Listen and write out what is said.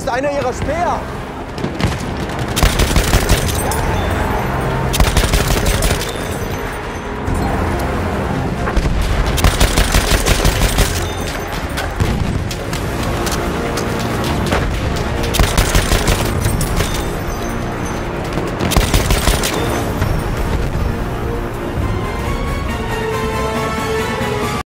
ist einer ihrer Speer.